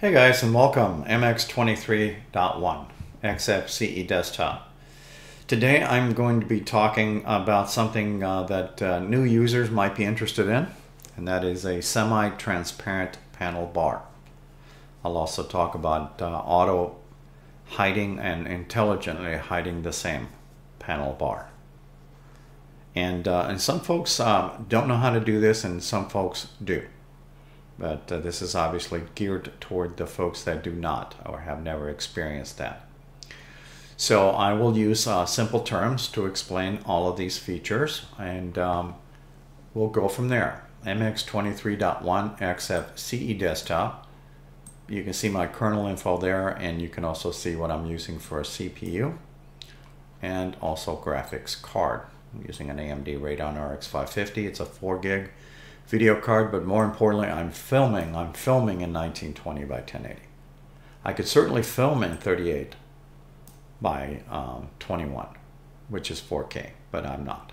Hey guys and welcome MX23.1 XFCE desktop. Today I'm going to be talking about something uh, that uh, new users might be interested in and that is a semi-transparent panel bar. I'll also talk about uh, auto hiding and intelligently hiding the same panel bar. And, uh, and some folks uh, don't know how to do this and some folks do but uh, this is obviously geared toward the folks that do not or have never experienced that. So I will use uh, simple terms to explain all of these features and um, we'll go from there. MX23.1 XFCE desktop. You can see my kernel info there and you can also see what I'm using for a CPU and also graphics card. I'm using an AMD Radeon RX 550. It's a 4 gig video card, but more importantly, I'm filming. I'm filming in 1920 by 1080. I could certainly film in 38 by um, 21, which is 4K, but I'm not.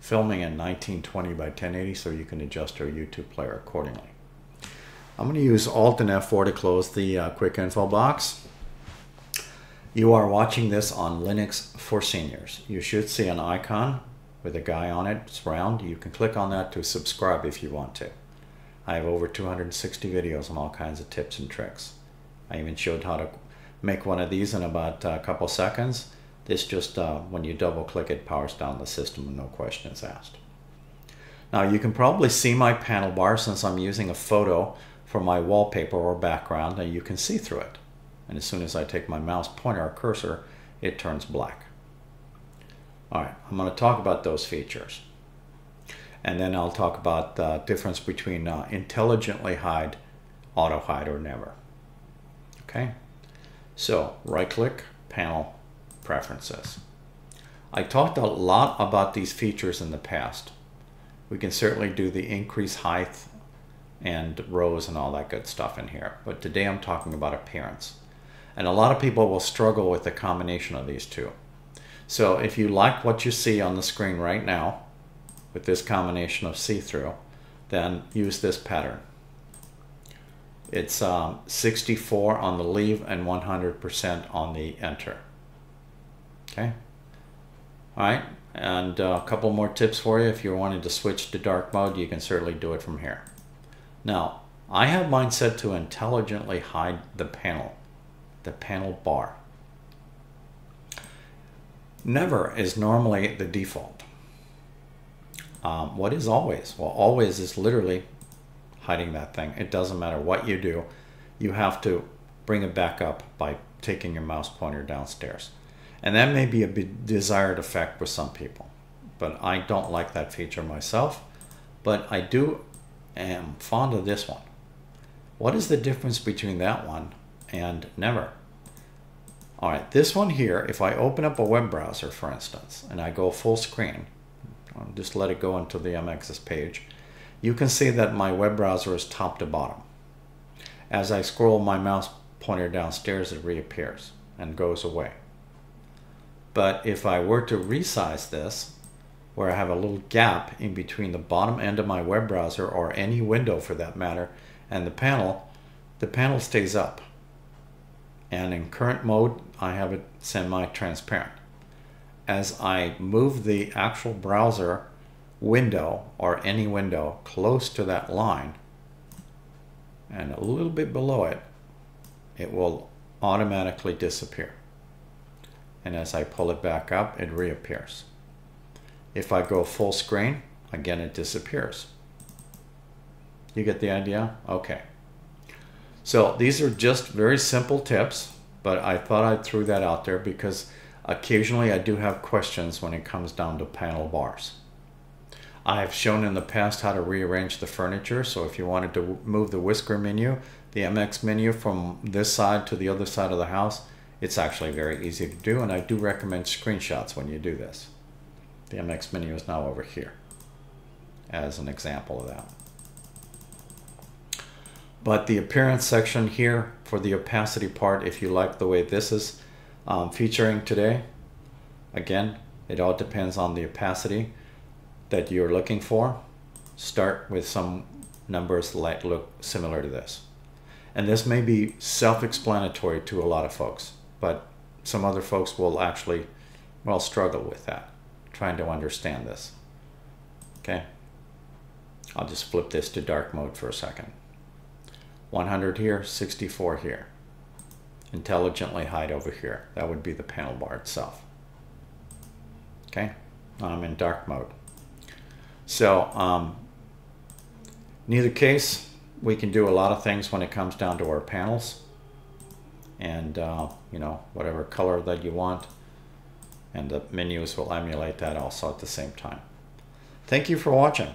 Filming in 1920 by 1080 so you can adjust your YouTube player accordingly. I'm going to use Alt and F4 to close the uh, quick info box. You are watching this on Linux for Seniors. You should see an icon with a guy on it. It's round. You can click on that to subscribe if you want to. I have over 260 videos on all kinds of tips and tricks. I even showed how to make one of these in about a couple seconds. This just, uh, when you double click it, powers down the system and no questions asked. Now you can probably see my panel bar since I'm using a photo for my wallpaper or background and you can see through it. And as soon as I take my mouse pointer or cursor, it turns black. All right, I'm going to talk about those features. And then I'll talk about the difference between uh, intelligently hide, auto hide, or never. Okay, so right click, panel, preferences. I talked a lot about these features in the past. We can certainly do the increase height and rows and all that good stuff in here. But today I'm talking about appearance. And a lot of people will struggle with the combination of these two. So if you like what you see on the screen right now with this combination of see-through, then use this pattern. It's um, 64 on the leave and 100% on the enter. Okay. All right. And uh, a couple more tips for you. If you're wanting to switch to dark mode, you can certainly do it from here. Now, I have mine set to intelligently hide the panel, the panel bar. Never is normally the default. Um, what is always? Well, always is literally hiding that thing. It doesn't matter what you do. You have to bring it back up by taking your mouse pointer downstairs. And that may be a desired effect with some people, but I don't like that feature myself. But I do am fond of this one. What is the difference between that one and never? All right, this one here, if I open up a web browser, for instance, and I go full screen, I'll just let it go into the MX's page, you can see that my web browser is top to bottom. As I scroll my mouse pointer downstairs, it reappears and goes away. But if I were to resize this, where I have a little gap in between the bottom end of my web browser or any window for that matter and the panel, the panel stays up and in current mode I have it semi-transparent. As I move the actual browser window or any window close to that line and a little bit below it, it will automatically disappear. And as I pull it back up, it reappears. If I go full screen, again it disappears. You get the idea? Okay. So these are just very simple tips, but I thought I'd throw that out there because occasionally I do have questions when it comes down to panel bars. I have shown in the past how to rearrange the furniture. So if you wanted to move the whisker menu, the MX menu from this side to the other side of the house, it's actually very easy to do. And I do recommend screenshots when you do this. The MX menu is now over here as an example of that. But the appearance section here for the opacity part, if you like the way this is um, featuring today, again, it all depends on the opacity that you're looking for. Start with some numbers that look similar to this. And this may be self-explanatory to a lot of folks, but some other folks will actually, well, struggle with that, trying to understand this. Okay. I'll just flip this to dark mode for a second. 100 here, 64 here. Intelligently hide over here. That would be the panel bar itself. Okay, I'm in dark mode. So, um, neither case, we can do a lot of things when it comes down to our panels. And, uh, you know, whatever color that you want. And the menus will emulate that also at the same time. Thank you for watching.